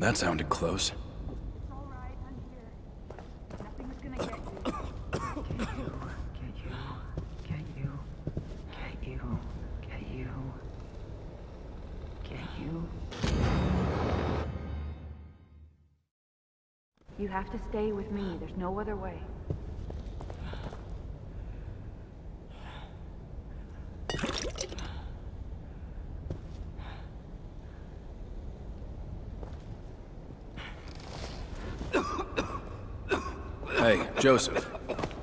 That sounded close. You have to stay with me. There's no other way. Hey, Joseph.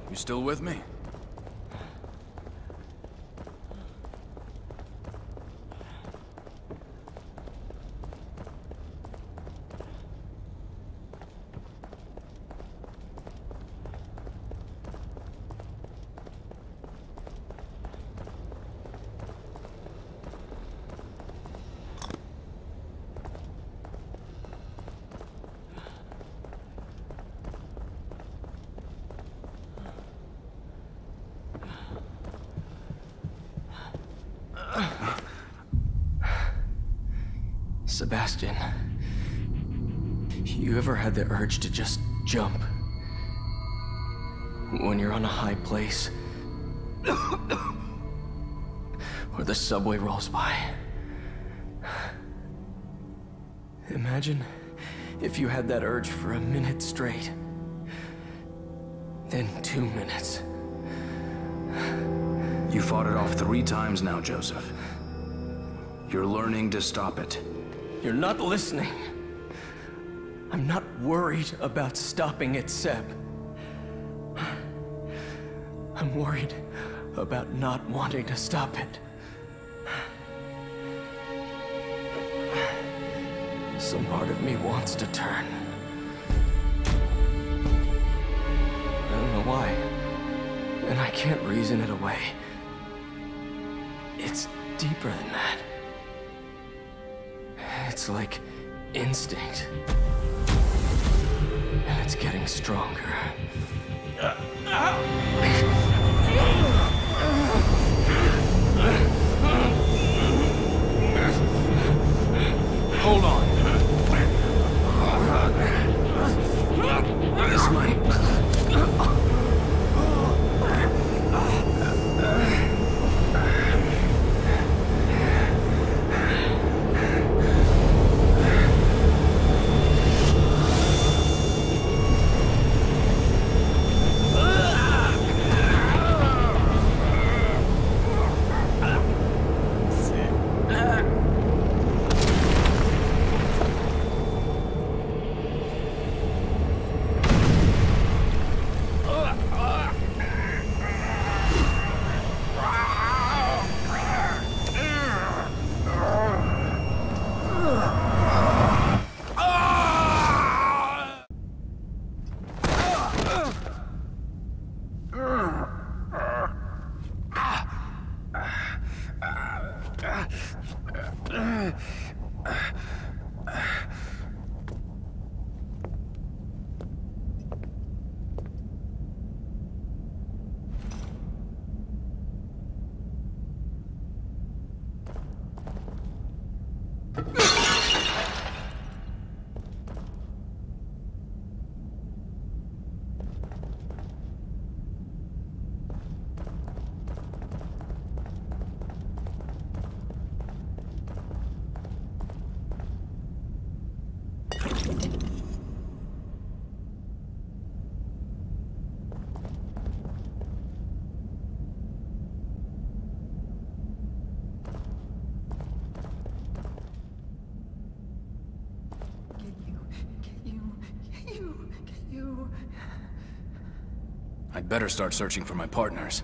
You still with me? Sebastian, you ever had the urge to just jump? When you're on a high place? or the subway rolls by? Imagine if you had that urge for a minute straight. Then two minutes. You fought it off three times now, Joseph. You're learning to stop it. You're not listening. I'm not worried about stopping it, Seb. I'm worried about not wanting to stop it. Some part of me wants to turn. I don't know why. And I can't reason it away. It's deeper than that. It's like instinct. It's getting stronger. Hold on. Better start searching for my partners.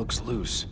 Looks loose.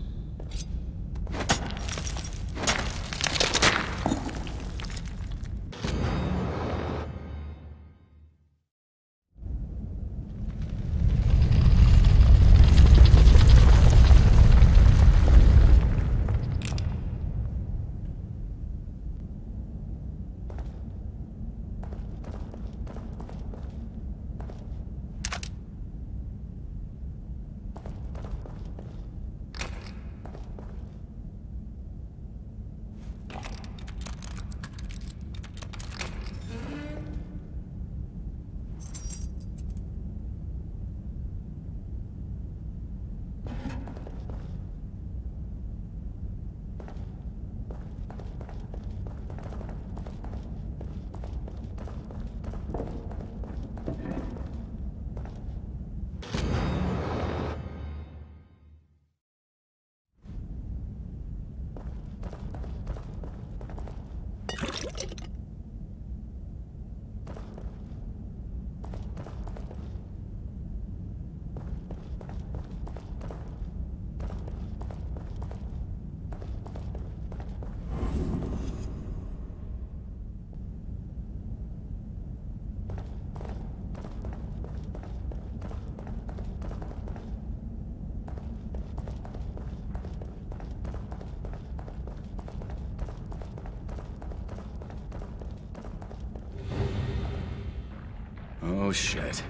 Oh shit.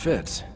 Fits.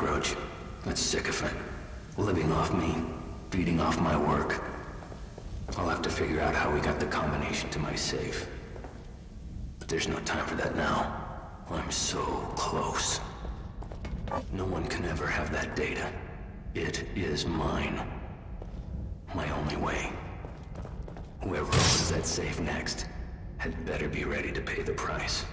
Cockroach. That sycophant. Living off me. Feeding off my work. I'll have to figure out how we got the combination to my safe. But there's no time for that now. I'm so close. No one can ever have that data. It is mine. My only way. Whoever opens that safe next had better be ready to pay the price.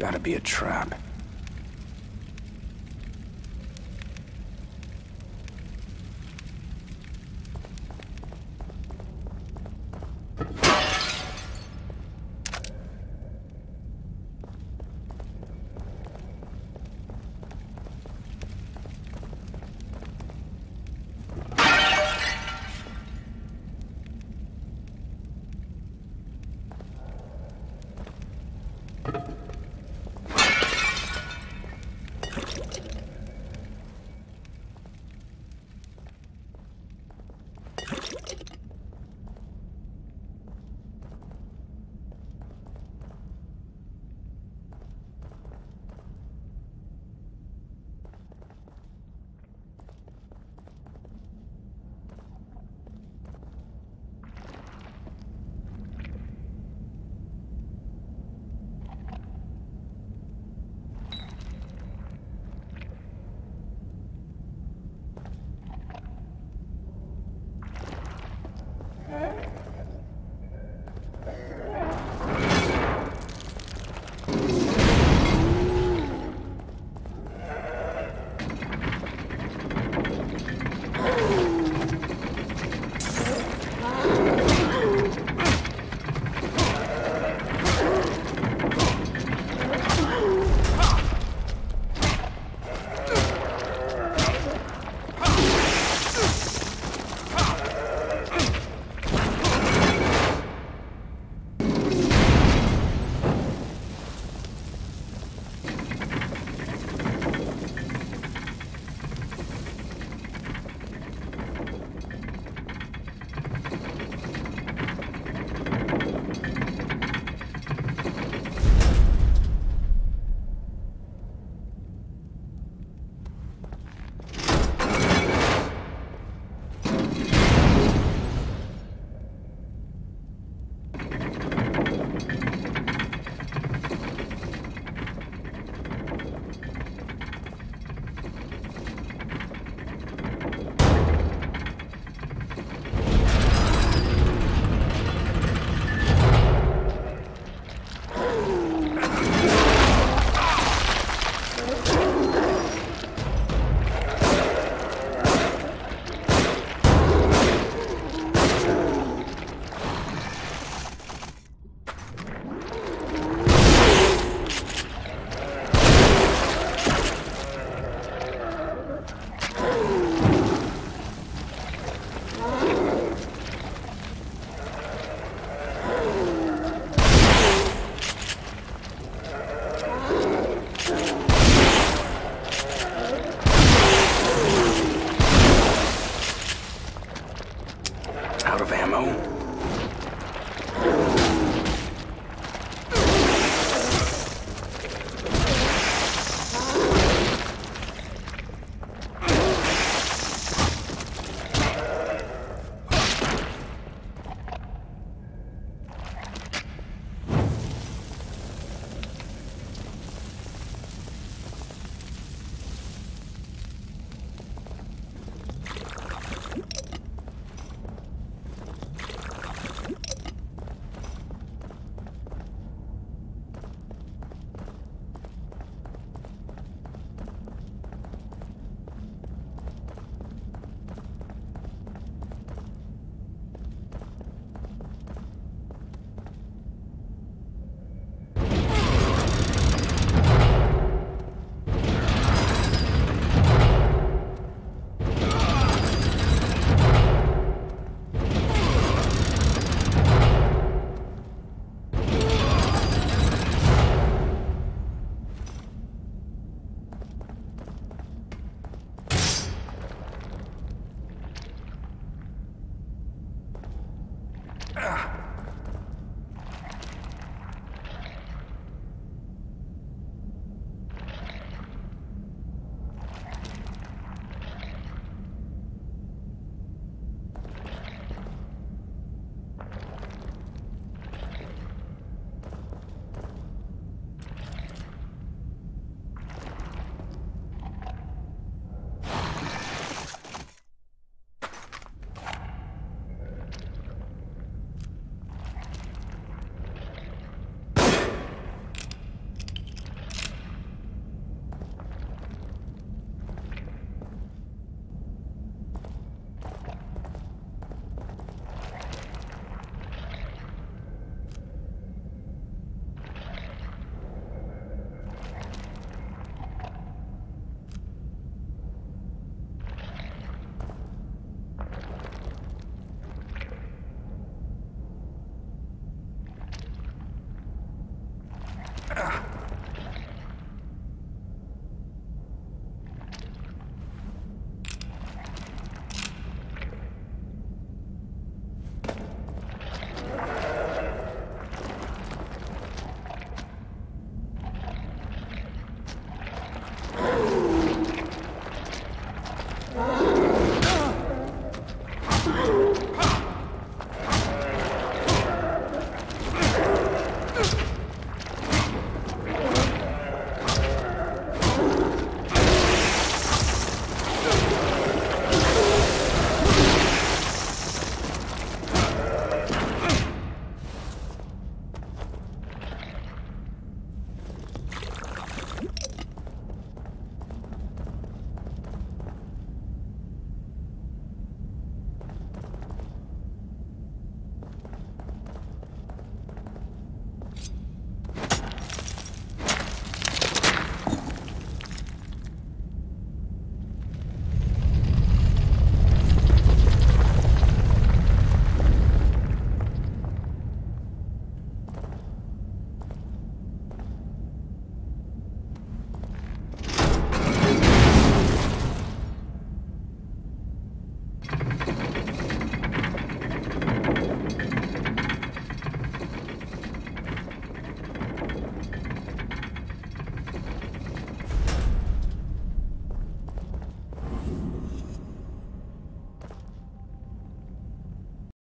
Gotta be a trap.